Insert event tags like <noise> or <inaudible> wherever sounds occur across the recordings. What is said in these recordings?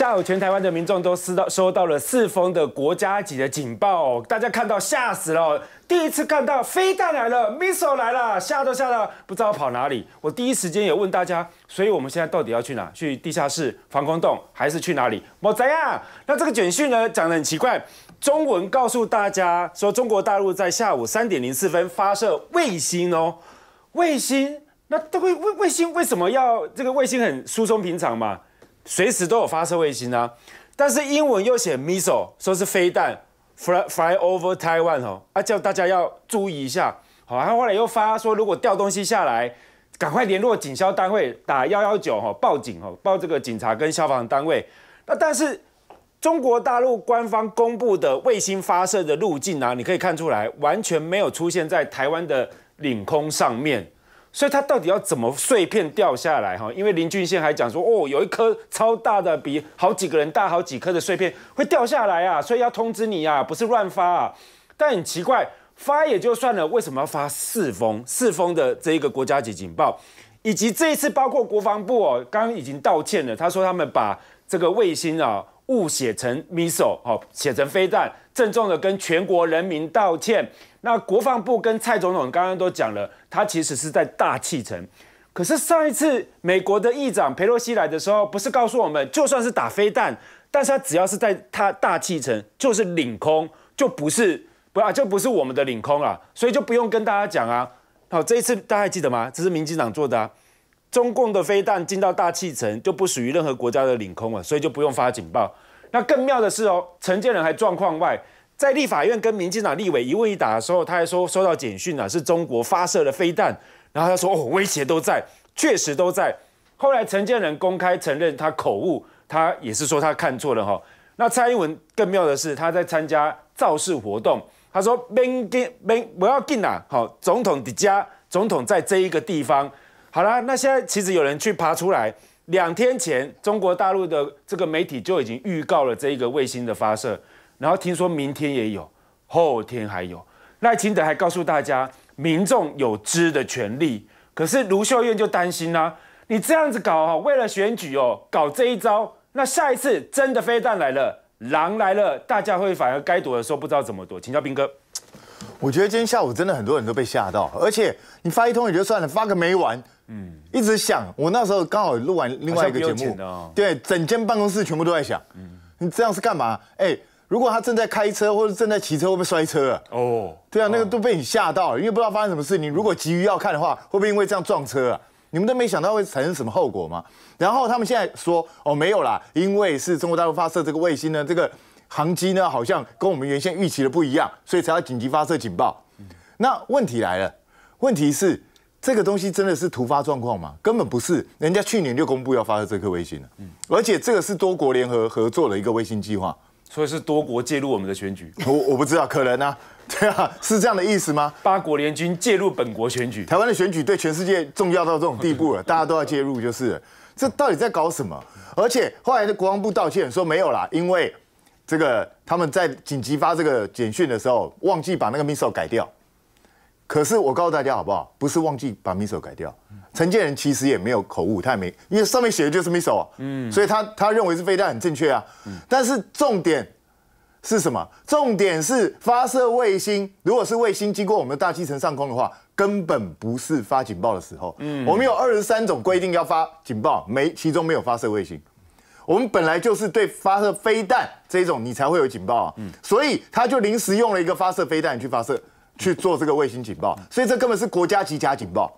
下午，全台湾的民众都收到收到了四封的国家级的警报，大家看到吓死了。第一次看到飞弹来了，missile 来了，吓都吓到不知道跑哪里。我第一时间也问大家，所以我们现在到底要去哪？去地下室防空洞，还是去哪里？我怎样？那这个简讯呢，讲的很奇怪，中文告诉大家说，中国大陆在下午三点零四分发射卫星哦，卫星。那这个卫卫星为什么要这个卫星很疏松平常嘛？随时都有发射卫星啊，但是英文又写 missile，说是飞弹，fly fly over Taiwan 哦，啊叫大家要注意一下。好，然后来又发说，如果掉东西下来，赶快联络警消单位，打幺幺九哈，报警哦，报这个警察跟消防单位。那但是中国大陆官方公布的卫星发射的路径啊，你可以看出来，完全没有出现在台湾的领空上面。所以它到底要怎么碎片掉下来哈？因为林俊宪还讲说，哦，有一颗超大的，比好几个人大好几颗的碎片会掉下来啊，所以要通知你啊，不是乱发啊。但很奇怪，发也就算了，为什么要发四封四封的这一个国家级警报？以及这一次包括国防部哦，刚刚已经道歉了，他说他们把这个卫星啊误写成 missile 哦，写成飞弹，郑重的跟全国人民道歉。那国防部跟蔡总统刚刚都讲了，他其实是在大气层。可是上一次美国的议长佩洛西来的时候，不是告诉我们，就算是打飞弹，但是他只要是在他大气层，就是领空，就不是不啊，就不是我们的领空啊，所以就不用跟大家讲啊。好，这一次大家还记得吗？这是民进党做的啊。中共的飞弹进到大气层，就不属于任何国家的领空啊，所以就不用发警报。那更妙的是哦，承建人还状况外。在立法院跟民进党立委一问一答的时候，他还说收到简讯啊，是中国发射的飞弹。然后他说哦，威胁都在，确实都在。后来陈建仁公开承认他口误，他也是说他看错了哈。那蔡英文更妙的是，他在参加造势活动，他说别进别不要进啊，好，总统的家，总统在这一个地方。好了，那现在其实有人去爬出来，两天前中国大陆的这个媒体就已经预告了这一个卫星的发射。然后听说明天也有，后天还有。赖清德还告诉大家，民众有知的权利。可是卢秀燕就担心啦，你这样子搞哦，为了选举哦，搞这一招，那下一次真的飞弹来了，狼来了，大家会反而该躲的时候不知道怎么躲。请教兵哥，我觉得今天下午真的很多人都被吓到，而且你发一通也就算了，发个没完，嗯，一直响。我那时候刚好录完另外一个节目，对，整间办公室全部都在响。嗯，你这样是干嘛？哎。如果他正在开车或者正在骑车，会不会摔车啊？哦，对啊，那个都被你吓到了，因为不知道发生什么事。你如果急于要看的话，会不会因为这样撞车啊？你们都没想到会产生什么后果吗？然后他们现在说，哦，没有啦，因为是中国大陆发射这个卫星呢，这个航机呢好像跟我们原先预期的不一样，所以才要紧急发射警报。那问题来了，问题是这个东西真的是突发状况吗？根本不是，人家去年就公布要发射这颗卫星了，而且这个是多国联合合作的一个卫星计划。所以是多国介入我们的选举，我我不知道，可能啊，<laughs> 对啊，是这样的意思吗？八国联军介入本国选举，台湾的选举对全世界重要到这种地步了，大家都要介入，就是这到底在搞什么？而且后来的国防部道歉说没有啦，因为这个他们在紧急发这个简讯的时候忘记把那个 missile 改掉。可是我告诉大家好不好？不是忘记把 missile 改掉，承建人其实也没有口误，他也没，因为上面写的就是 missile，嗯，所以他他认为是飞弹很正确啊，嗯，但是重点是什么？重点是发射卫星，如果是卫星经过我们的大气层上空的话，根本不是发警报的时候，嗯，我们有二十三种规定要发警报，没其中没有发射卫星，我们本来就是对发射飞弹这种你才会有警报啊，嗯，所以他就临时用了一个发射飞弹去发射去做这个卫星警报，所以这根本是国家级假警报。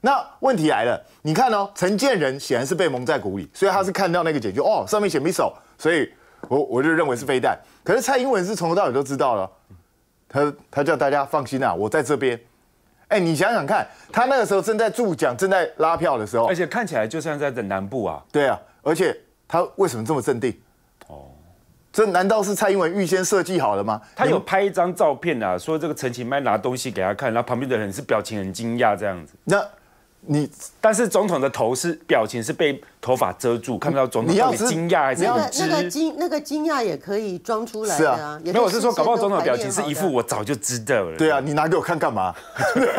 那问题来了，你看哦，陈建仁显然是被蒙在鼓里，所以他是看到那个解决哦，上面写 missile，所以我我就认为是飞弹。可是蔡英文是从头到尾都知道了，他他叫大家放心啊，我在这边。哎，你想想看，他那个时候正在助讲、正在拉票的时候，而且看起来就像在等南部啊。对啊，而且他为什么这么镇定？哦，这难道是蔡英文预先设计好的吗？他有拍一张照片啊，说这个陈其迈拿东西给他看，然后旁边的人是表情很惊讶这样子。那你但是总统的头是表情是被头发遮住，看不到总统到底惊讶还是那个那个惊那个惊讶也可以装出来的啊。没有，我是说搞不好总统的表情是一副我早就知道了。对啊，你拿给我看干嘛？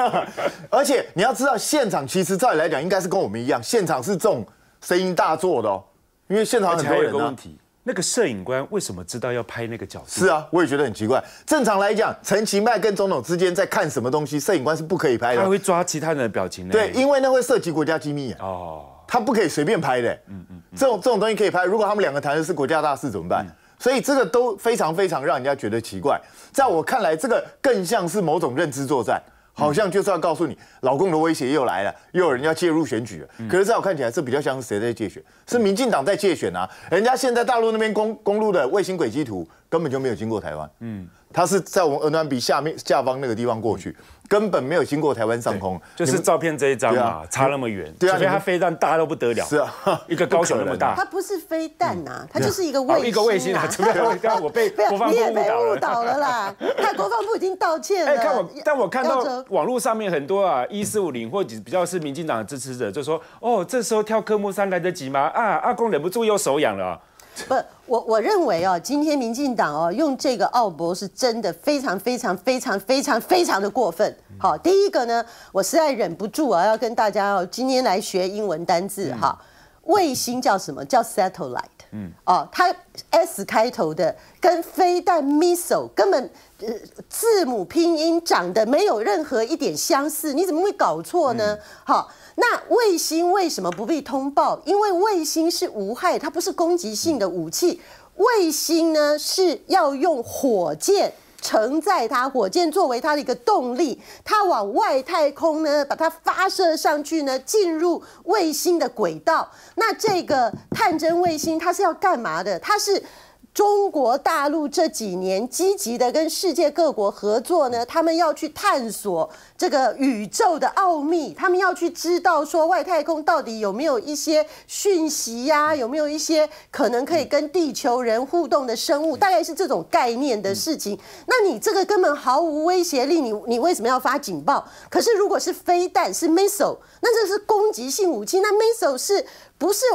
<laughs> 而且你要知道，现场其实照理来讲应该是跟我们一样，现场是这种声音大作的哦，因为现场很多人啊。那个摄影官为什么知道要拍那个角色？是啊，我也觉得很奇怪。正常来讲，陈其迈跟总统之间在看什么东西，摄影官是不可以拍的。他会抓其他人的表情呢？对，因为那会涉及国家机密啊，哦，他不可以随便拍的。嗯嗯，这种这种东西可以拍，如果他们两个谈的是国家大事怎么办？所以这个都非常非常让人家觉得奇怪。在我看来，这个更像是某种认知作战。好像就是要告诉你，老公的威胁又来了，又有人要介入选举了。可是在我看起来，这比较像是谁在借选？是民进党在借选啊！人家现在大陆那边公公路的卫星轨迹图根本就没有经过台湾，嗯，它是在我们鹅銮鼻下面下方那个地方过去，根本没有经过台湾上空。就是照片这一张啊，差那么远，对啊你们除非它飞弹大到不得了，是啊，一个高雄那么大它，不是飞弹呐，它就是一个哦卫星啊。一个卫星啊，<laughs> 我被国防部你也被误导了。啦！<laughs> 看国防部已经道歉了。哎，看我，但我看到网络上面很多啊，一四五零或者比较是民进党的支持者，就说哦，这时候跳科目三来得及吗？啊，阿公忍不住又手痒了啊。<laughs> 不，我我认为哦，今天民进党哦用这个奥博是真的非常非常非常非常非常的过分。好，第一个呢，我实在忍不住啊，要跟大家哦，今天来学英文单字哈。卫星叫什么？叫 satellite。嗯，哦，它 S 开头的，跟飞弹 missile 根本呃字母拼音长得没有任何一点相似，你怎么会搞错呢？好，那卫星为什么不必通报？因为卫星是无害，它不是攻击性的武器。卫星呢是要用火箭。承载它，火箭作为它的一个动力，它往外太空呢，把它发射上去呢，进入卫星的轨道。那这个探针卫星它是要干嘛的？它是中国大陆这几年积极的跟世界各国合作呢，他们要去探索这个宇宙的奥秘，他们要去知道说外太空到底有没有一些讯息呀、有没有一些可能可以跟地球人互动的生物，大概是这种概念的事情。那你这个根本毫无威胁力，你你为什么要发警报？可是如果是飞弹是 missile，那这是攻击性武器，那 missile 是不是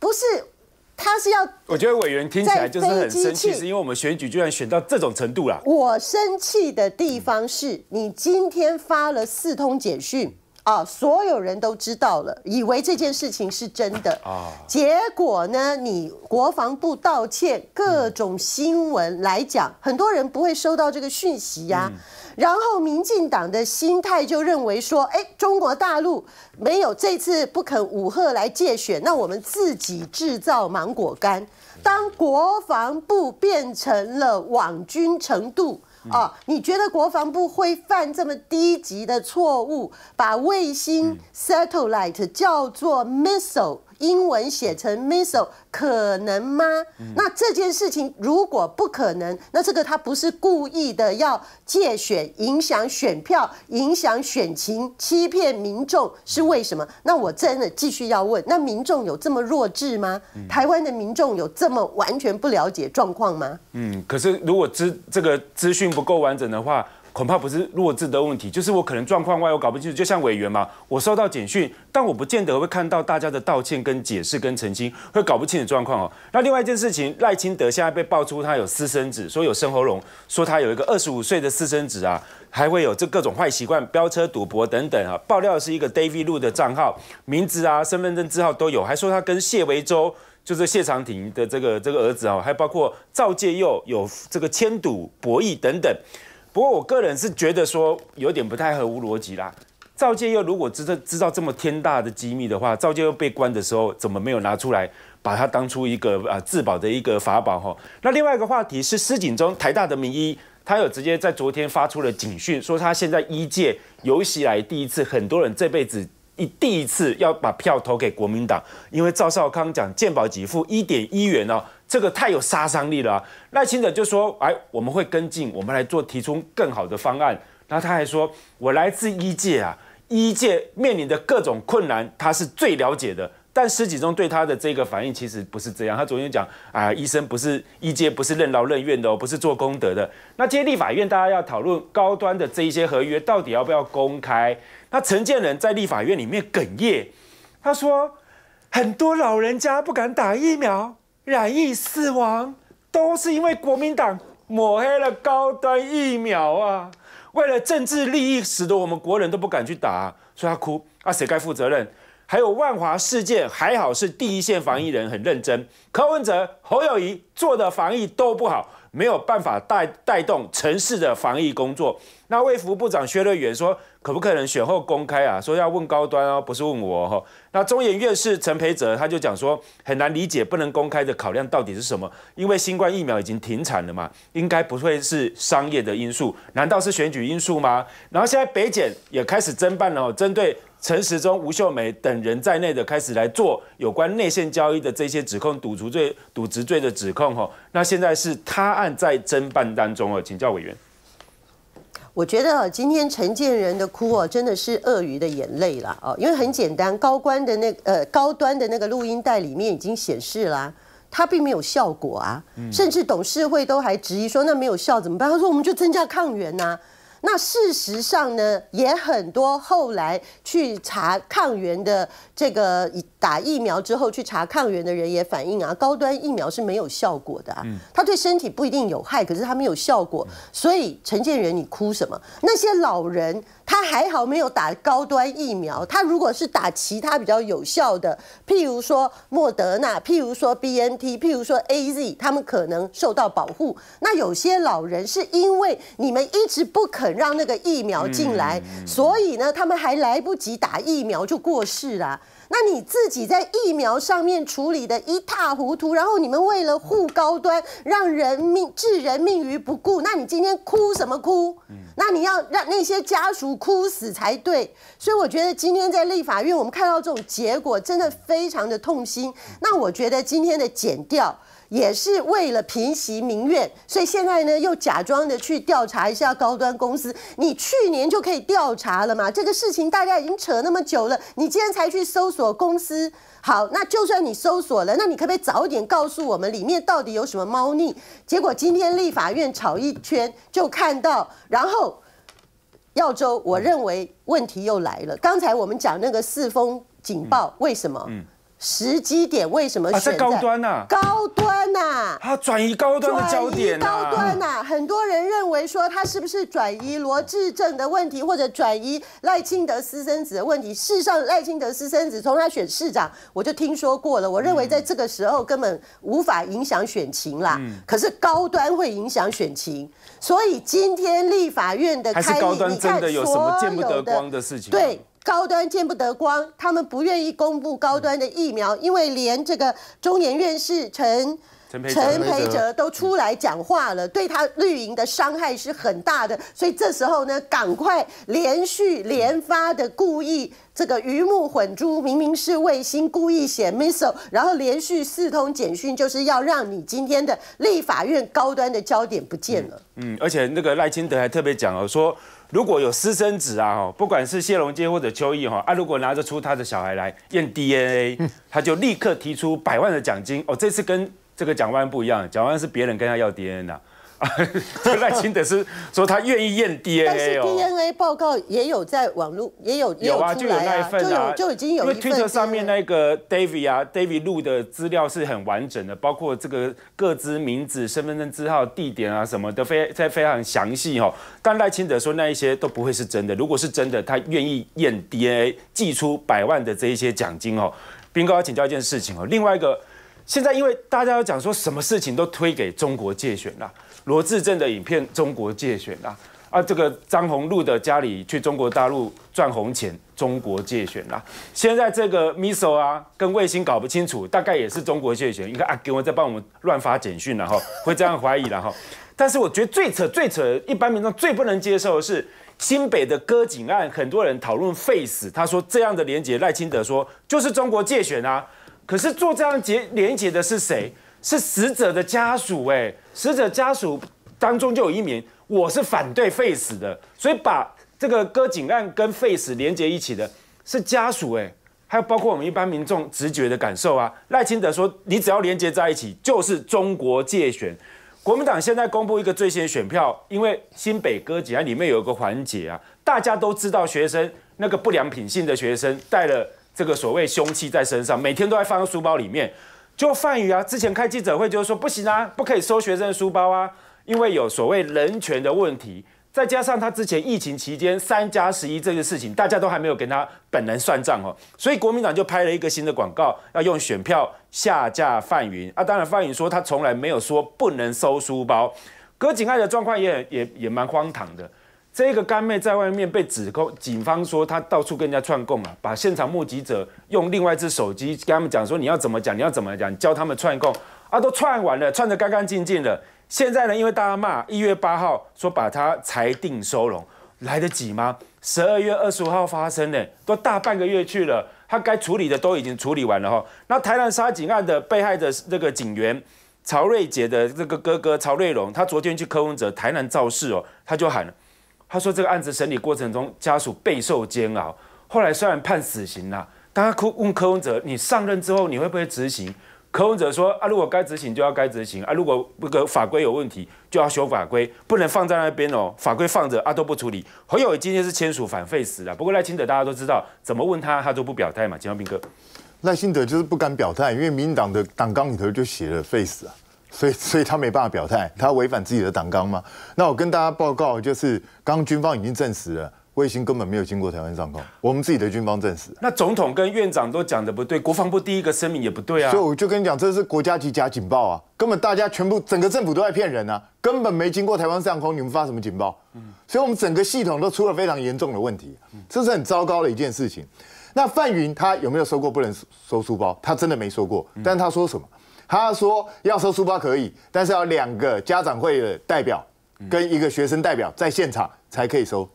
不是？它是要我觉得委员听起来就是很生气，是因为我们选举居然选到这种程度啦。我生气的地方是你今天发了四通简讯啊，所有人都知道了，以为这件事情是真的啊，结果呢，你国防部道歉，各种新闻来讲，很多人不会收到这个讯息呀、然后民进党的心态就认为说，哎，中国大陆没有这次不肯武赫来借选，那我们自己制造芒果干。当国防部变成了网军程度。啊，你觉得国防部会犯这么低级的错误，把卫星 satellite 叫做 missile，英文写成 missile，可能吗？那这件事情如果不可能，那这个他不是故意的要借选、影响选票、影响选情、欺骗民众，是为什么？那我真的继续要问，那民众有这么弱智吗？台湾的民众有这么完全不了解状况吗？嗯，可是如果资这个资讯不够完整的话，恐怕不是弱智的问题，就是我可能状况外我搞不清楚。就像委员嘛，我收到简讯，但我不见得会看到大家的道歉、跟解释、跟澄清，会搞不清楚状况哦。那另外一件事情，赖清德现在被爆出他有私生子，说有生喉咙，说他有一个二十五岁的私生子啊，还会有这各种坏习惯，飙车、赌博等等啊。爆料是一个 David Lu 的账号，名字啊、身份证字号都有，还说他跟谢维洲。就是谢长廷的这个这个儿子啊，还包括赵介佑有这个签赌博弈等等。不过我个人是觉得说有点不太合乎逻辑啦。赵介佑如果知道知道这么天大的机密的话，赵介佑被关的时候怎么没有拿出来，把它当出一个啊自保的一个法宝哈？那另外一个话题是施锦中台大的名医，他有直接在昨天发出了警讯，说他现在一届有史以来第一次，很多人这辈子。一第一次要把票投给国民党，因为赵少康讲健保给付一点一元哦，这个太有杀伤力了、啊。赖清德就说：“哎，我们会跟进，我们来做提出更好的方案。”然后他还说：“我来自医界啊，医界面临的各种困难，他是最了解的。”但施启忠对他的这个反应其实不是这样。他昨天讲啊，医生不是医界不是任劳任怨的哦，不是做功德的。那今天立法院大家要讨论高端的这一些合约到底要不要公开？那陈建仁在立法院里面哽咽，他说很多老人家不敢打疫苗，染疫死亡，都是因为国民党抹黑了高端疫苗啊！为了政治利益，使得我们国人都不敢去打、所以他哭啊，谁该负责任？还有万华事件，还好是第一线防疫人很认真。柯文哲、侯友谊做的防疫都不好，没有办法带带动城市的防疫工作。那卫福部长薛瑞元说，可不可能选后公开啊？说要问高端哦，不是问我哈。那中研院士陈培哲他就讲说，很难理解不能公开的考量到底是什么？因为新冠疫苗已经停产了嘛，应该不会是商业的因素，难道是选举因素吗？然后现在北检也开始侦办了，针对陈时中、吴秀梅等人在内的开始来做有关内线交易的这些指控、赌徒罪、赌职罪的指控哈。那现在是他案在侦办当中哦，请教委员。我觉得今天陈建仁的哭哦，真的是鳄鱼的眼泪了哦，因为很简单，高官的那呃高端的那个录音带里面已经显示啦，他并没有效果啊，甚至董事会都还质疑说那没有效怎么办？他说我们就增加抗原呐。那事实上呢，也很多后来去查抗原的这个打疫苗之后去查抗原的人也反映啊，高端疫苗是没有效果的啊，它对身体不一定有害，可是它没有效果。所以陈建仁，你哭什么？那些老人。他还好没有打高端疫苗，他如果是打其他比较有效的，譬如说莫德纳，譬如说 B N T，譬如说 A Z，他们可能受到保护。那有些老人是因为你们一直不肯让那个疫苗进来，所以呢，他们还来不及打疫苗就过世了。那你自己在疫苗上面处理的一塌糊涂，然后你们为了护高端，让人命置人命于不顾，那你今天哭什么哭？那你要让那些家属哭死才对。所以我觉得今天在立法院，我们看到这种结果，真的非常的痛心。那我觉得今天的剪掉。也是为了平息民怨，所以现在呢又假装的去调查一下高端公司。你去年就可以调查了嘛？这个事情大家已经扯那么久了，你今天才去搜索公司。好，那就算你搜索了，那你可不可以早一点告诉我们里面到底有什么猫腻？结果今天立法院吵一圈就看到，然后耀州，我认为问题又来了。刚才我们讲那个四封警报，为什么？时机点为什么选在高端呐？高端呐，他转移高端的焦点高端呐，很多人认为说他是不是转移罗志正的问题，或者转移赖清德私生子的问题？事实上，赖清德私生子从他选市长我就听说过了。我认为在这个时候根本无法影响选情啦。可是高端会影响选情，所以今天立法院的开议，你看有什么见不得光的事情？对。高端见不得光，他们不愿意公布高端的疫苗，因为连这个中研院士陈陈培哲都出来讲话了，对他绿营的伤害是很大的，所以这时候呢，赶快连续连发的故意这个鱼目混珠，明明是卫星故意写 missile，然后连续四通简讯，就是要让你今天的立法院高端的焦点不见了。嗯，而且那个赖清德还特别讲了说。如果有私生子啊，哈，不管是谢龙介或者邱毅哈，啊，如果拿得出他的小孩来验 DNA，他就立刻提出百万的奖金。哦，这次跟这个蒋万不一样，蒋万是别人跟他要 DNA <laughs> 赖清德是说他愿意验 DNA 哦，但是 DNA 报告也有在网络也有有啊，就有那一份啊，就已经有。因为 Twitter 上面那个 David 啊，David 录的资料是很完整的，包括这个各自名字、身份证字号、地点啊什么的，非在非常详细哦。但赖清德说那一些都不会是真的，如果是真的，他愿意验 DNA，寄出百万的这一些奖金哦。斌哥要请教一件事情哦，另外一个，现在因为大家要讲说什么事情都推给中国借选了。罗志正的影片中国借选啦，啊，这个张宏禄的家里去中国大陆赚红钱，中国借选啦。现在这个 Miso 啊，跟卫星搞不清楚，大概也是中国借选。你看啊，给我在帮我们乱发简讯了哈，会这样怀疑了哈。但是我觉得最扯最扯，一般民众最不能接受的是新北的割颈案，很多人讨论 face，他说这样的连结，赖清德说就是中国借选啊。可是做这样结连结的是谁？是死者的家属哎。死者家属当中就有一名，我是反对废死的，所以把这个割颈案跟废死连接一起的是家属哎，还有包括我们一般民众直觉的感受啊。赖清德说，你只要连接在一起，就是中国界选。国民党现在公布一个最新选票，因为新北割颈案里面有一个环节啊，大家都知道学生那个不良品性的学生带了这个所谓凶器在身上，每天都在放在书包里面。就范宇啊，之前开记者会就是说不行啊，不可以收学生的书包啊，因为有所谓人权的问题。再加上他之前疫情期间三加十一这个事情，大家都还没有跟他本人算账哦，所以国民党就拍了一个新的广告，要用选票下架范云啊。当然，范云说他从来没有说不能收书包。葛景爱的状况也也也蛮荒唐的。这个干妹在外面被指控，警方说她到处跟人家串供啊，把现场目击者用另外一只手机跟他们讲说你要怎么讲，你要怎么讲，教他们串供啊，都串完了，串得干干净净的。现在呢，因为大家骂，一月八号说把他裁定收容，来得及吗？十二月二十五号发生的，都大半个月去了，他该处理的都已经处理完了哈。那台南杀警案的被害的这个警员曹瑞杰的这个哥哥曹瑞龙，他昨天去柯文哲台南造势哦，他就喊。他说：“这个案子审理过程中，家属备受煎熬。后来虽然判死刑了，但他问柯文哲：‘你上任之后，你会不会执行？’柯文哲说：‘啊，如果该执行就要该执行啊，如果那个法规有问题，就要修法规，不能放在那边哦。法规放着啊都不处理。’侯友今天是签署反废死的，不过赖清德大家都知道，怎么问他他都不表态嘛。金耀斌哥，赖清德就是不敢表态，因为民党的党纲里头就写了废死啊。”所以，<laughs> 所以他没办法表态，他违反自己的党纲吗？那我跟大家报告，就是刚刚军方已经证实了，卫星根本没有经过台湾上空，我们自己的军方证实。那总统跟院长都讲的不对，国防部第一个声明也不对啊。所以我就跟你讲，这是国家级假警报啊，根本大家全部整个政府都在骗人啊，根本没经过台湾上空，你们发什么警报？嗯，所以我们整个系统都出了非常严重的问题，这是很糟糕的一件事情。那范云他有没有说过不能收书包？他真的没说过，但他说什么？他说要收书包可以，但是要两个家长会的代表跟一个学生代表在现场才可以收。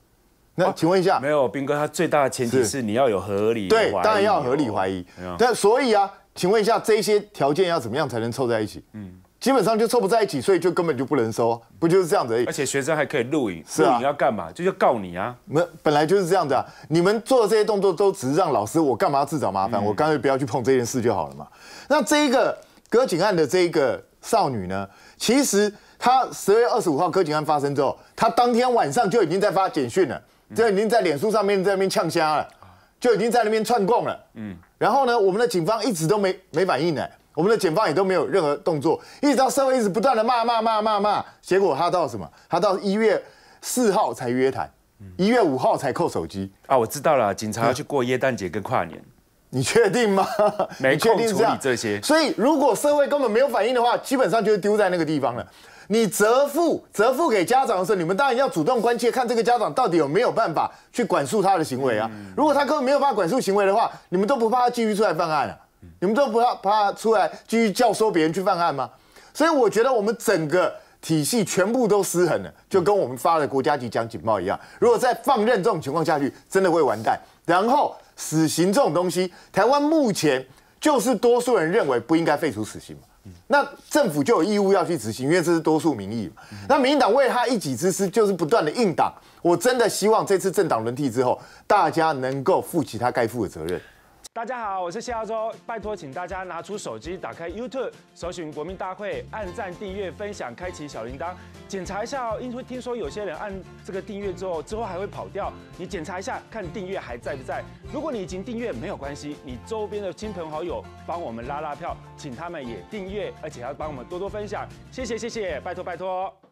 那请问一下，没有斌哥，他最大的前提是你要有合理对，当然要合理怀疑。但所以啊，请问一下，这些条件要怎么样才能凑在一起？嗯，基本上就凑不在一起，所以就根本就不能收，不就是这样子？而且学生还可以录影，录影要干嘛？就要告你啊！没，本来就是这样子啊！你们做的这些动作都只是让老师，我干嘛要自找麻烦？我干脆不要去碰这件事就好了嘛。那这一个。割颈案的这个少女呢，其实她十月二十五号割颈案发生之后，她当天晚上就已经在发简讯了，就已经在脸书上面在那边呛瞎了，就已经在那边串供了。嗯，然后呢，我们的警方一直都没没反应呢，我们的检方也都没有任何动作，一直到社会一直不断的骂骂骂骂骂，结果他到什么？他到一月四号才约谈，一月五号才扣手机啊！我知道了，警察要去过耶诞节跟跨年。你确定吗？没确定处理这些，所以如果社会根本没有反应的话，基本上就是丢在那个地方了。你责付责付给家长的时候，你们当然要主动关切，看这个家长到底有没有办法去管束他的行为啊。如果他根本没有办法管束行为的话，你们都不怕他继续出来犯案啊？你们都不怕怕出来继续教唆别人去犯案吗？所以我觉得我们整个体系全部都失衡了，就跟我们发了国家级讲警报一样。如果再放任这种情况下去，真的会完蛋。然后。死刑这种东西，台湾目前就是多数人认为不应该废除死刑嘛，那政府就有义务要去执行，因为这是多数民意嘛。那民进党为他一己之私，就是不断的硬挡。我真的希望这次政党轮替之后，大家能够负起他该负的责任。大家好，我是谢亚洲，拜托请大家拿出手机，打开 YouTube，搜寻国民大会，按赞、订阅、分享，开启小铃铛，检查一下哦。因为听说有些人按这个订阅之后，之后还会跑掉，你检查一下，看订阅还在不在。如果你已经订阅，没有关系，你周边的亲朋好友帮我们拉拉票，请他们也订阅，而且要帮我们多多分享，谢谢谢谢，拜托拜托。